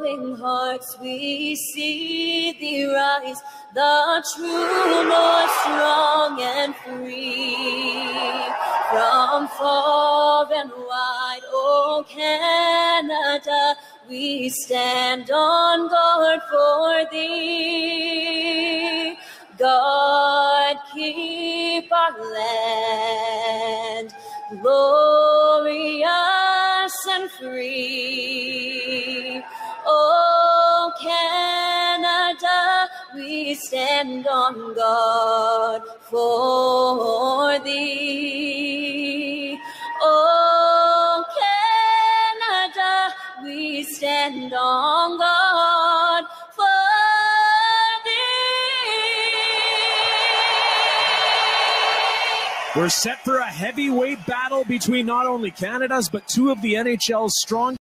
glowing hearts we see thee rise, the true north strong and free. From far and wide, oh Canada, we stand on guard for thee. God keep our land glorious and free. We stand on God for thee. Oh, Canada, we stand on God for thee. We're set for a heavyweight battle between not only Canada's, but two of the NHL's strong